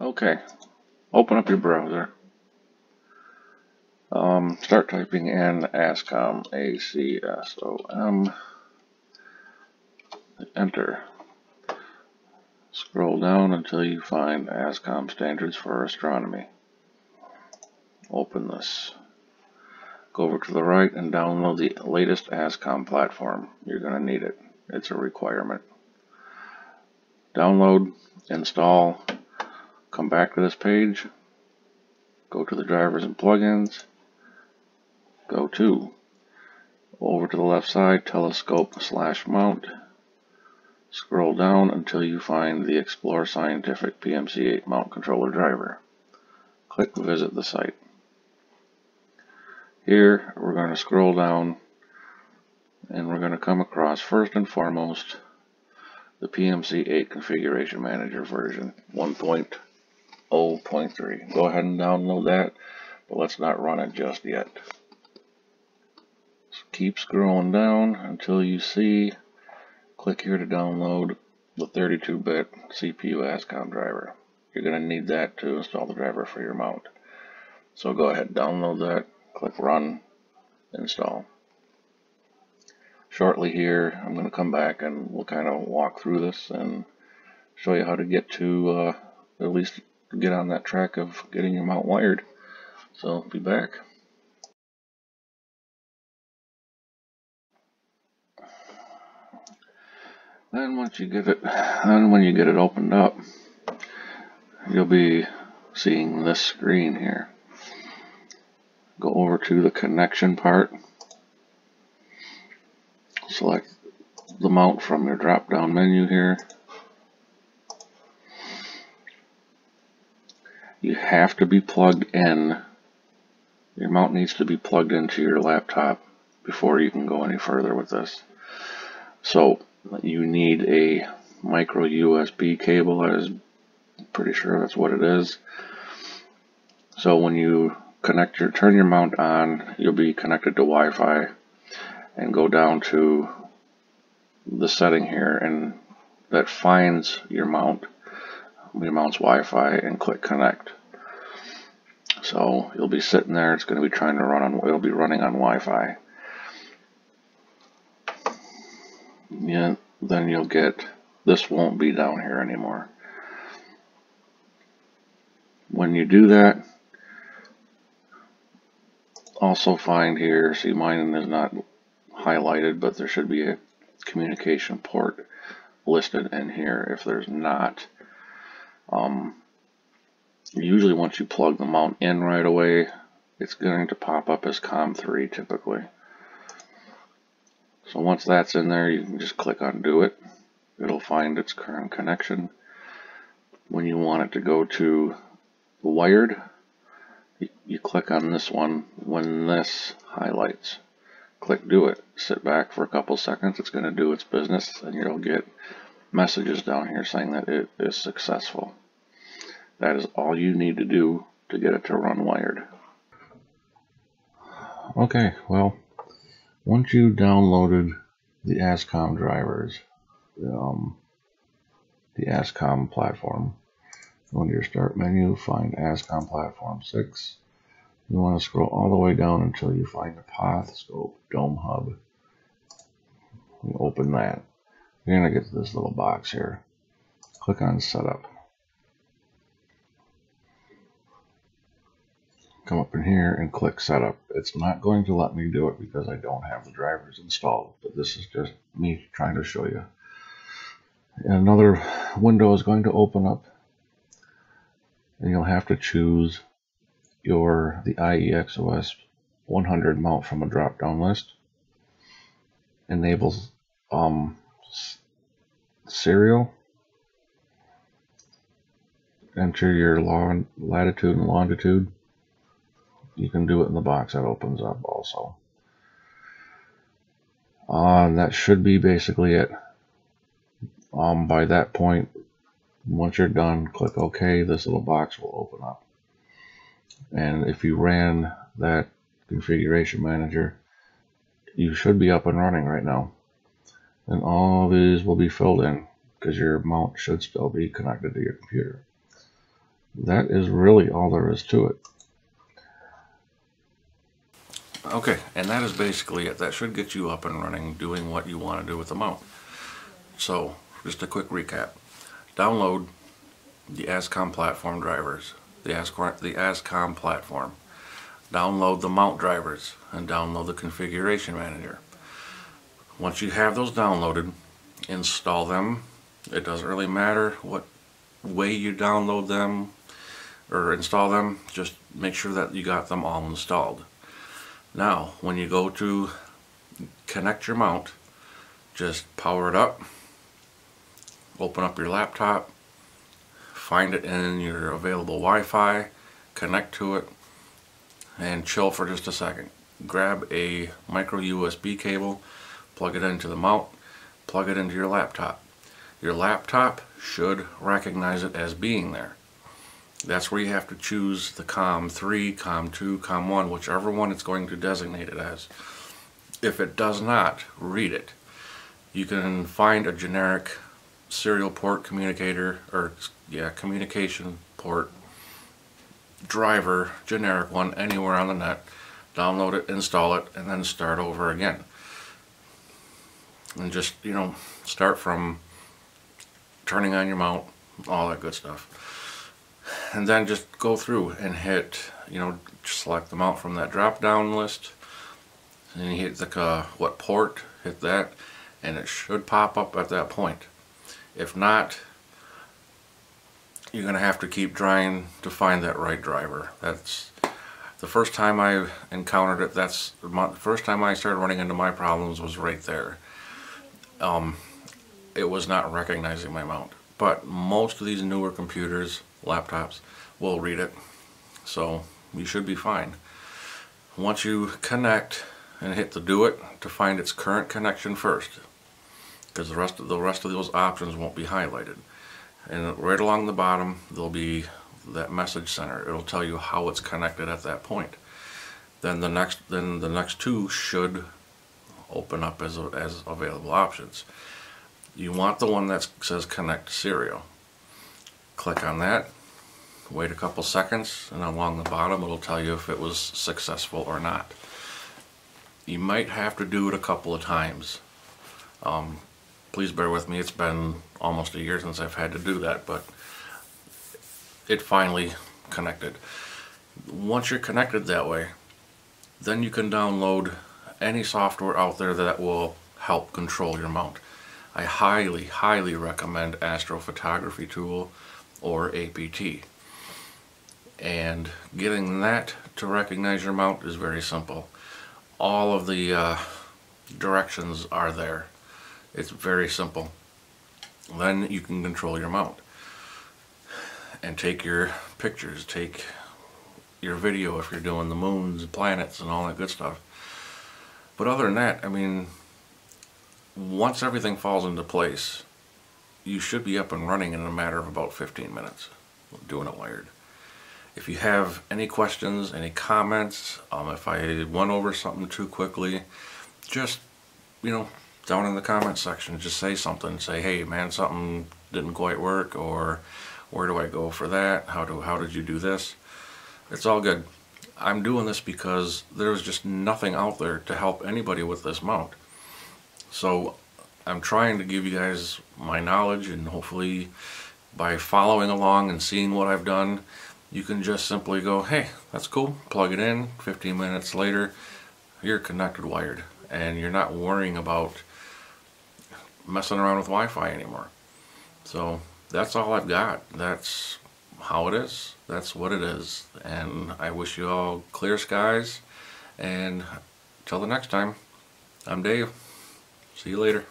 Okay, open up your browser. Um, start typing in ASCOM, A-C-S-O-M, enter. Scroll down until you find ASCOM Standards for Astronomy. Open this. Go over to the right and download the latest ASCOM platform. You're going to need it. It's a requirement. Download, install, come back to this page, go to the drivers and plugins, go to, over to the left side, telescope slash mount, scroll down until you find the Explore Scientific PMC8 mount controller driver. Click visit the site. Here we're going to scroll down and we're going to come across first and foremost the PMC8 Configuration Manager version 1.0.3. Go ahead and download that, but let's not run it just yet. So keep scrolling down until you see, click here to download the 32-bit CPU ASCOM driver. You're going to need that to install the driver for your mount. So go ahead, download that click run, install. Shortly here, I'm going to come back and we'll kind of walk through this and show you how to get to uh, at least get on that track of getting your mount wired. So be back. Then once you get it, then when you get it opened up, you'll be seeing this screen here go over to the connection part. Select the mount from your drop down menu here. You have to be plugged in. Your mount needs to be plugged into your laptop before you can go any further with this. So you need a micro USB cable. I was pretty sure that's what it is. So when you connect your, turn your mount on, you'll be connected to Wi-Fi and go down to the setting here and that finds your mount, your amounts Wi-Fi and click connect. So you'll be sitting there, it's going to be trying to run on, it'll be running on Wi-Fi. Yeah, then you'll get, this won't be down here anymore. When you do that, also find here, see mine is not highlighted, but there should be a communication port listed in here if there's not. Um, usually once you plug the mount in right away, it's going to pop up as COM3 typically. So once that's in there, you can just click on do it. It'll find its current connection. When you want it to go to wired, you click on this one when this highlights. Click do it. Sit back for a couple seconds. It's going to do its business and you'll get messages down here saying that it is successful. That is all you need to do to get it to run wired. Okay, well, once you downloaded the ASCOM drivers, um, the ASCOM platform, Go to your start menu, find ASCOM Platform 6. You want to scroll all the way down until you find the Path Scope Dome Hub. You open that. You're going to get to this little box here. Click on Setup. Come up in here and click Setup. It's not going to let me do it because I don't have the drivers installed, but this is just me trying to show you. Another window is going to open up and you'll have to choose your the iEXOS 100 mount from a drop-down list. Enables um, serial. Enter your long, latitude and longitude. You can do it in the box that opens up also. Uh, that should be basically it. Um, by that point, once you're done, click OK. This little box will open up. And if you ran that configuration manager, you should be up and running right now. And all these will be filled in because your mount should still be connected to your computer. that is really all there is to it. Okay, and that is basically it. That should get you up and running, doing what you want to do with the mount. So, just a quick recap. Download the ASCOM platform drivers, the ASCOM, the ASCOM platform. Download the mount drivers and download the configuration manager. Once you have those downloaded, install them. It doesn't really matter what way you download them or install them, just make sure that you got them all installed. Now, when you go to connect your mount, just power it up, open up your laptop, find it in your available Wi-Fi, connect to it, and chill for just a second. Grab a micro USB cable, plug it into the mount, plug it into your laptop. Your laptop should recognize it as being there. That's where you have to choose the COM3, COM2, COM1, whichever one it's going to designate it as. If it does not, read it. You can find a generic serial port communicator, or yeah, communication port driver, generic one, anywhere on the net. Download it, install it, and then start over again. And just, you know, start from turning on your mount, all that good stuff. And then just go through and hit you know select the mount from that drop down list. And you hit the uh, what port hit that and it should pop up at that point. If not you're gonna have to keep trying to find that right driver. That's the first time I encountered it that's the first time I started running into my problems was right there um, it was not recognizing my mount but most of these newer computers laptops will read it. So you should be fine. Once you connect and hit the do it to find its current connection first because the rest of the rest of those options won't be highlighted. And right along the bottom there'll be that message center. It'll tell you how it's connected at that point. Then the next then the next two should open up as, as available options. You want the one that says connect serial. Click on that, wait a couple seconds, and along the bottom it'll tell you if it was successful or not. You might have to do it a couple of times. Um, please bear with me, it's been almost a year since I've had to do that, but it finally connected. Once you're connected that way, then you can download any software out there that will help control your mount. I highly, highly recommend Astrophotography Tool or APT. And getting that to recognize your mount is very simple. All of the uh, directions are there. It's very simple. Then you can control your mount and take your pictures, take your video if you're doing the moons, planets, and all that good stuff. But other than that, I mean, once everything falls into place, you should be up and running in a matter of about 15 minutes doing it wired. If you have any questions, any comments, um, if I went over something too quickly, just, you know, down in the comments section, just say something. Say, hey man, something didn't quite work, or where do I go for that? How do how did you do this? It's all good. I'm doing this because there's just nothing out there to help anybody with this mount. So I'm trying to give you guys my knowledge and hopefully by following along and seeing what I've done, you can just simply go, hey, that's cool, plug it in, 15 minutes later, you're connected wired and you're not worrying about messing around with Wi-Fi anymore. So that's all I've got. That's how it is. That's what it is. And I wish you all clear skies. And till the next time, I'm Dave. See you later.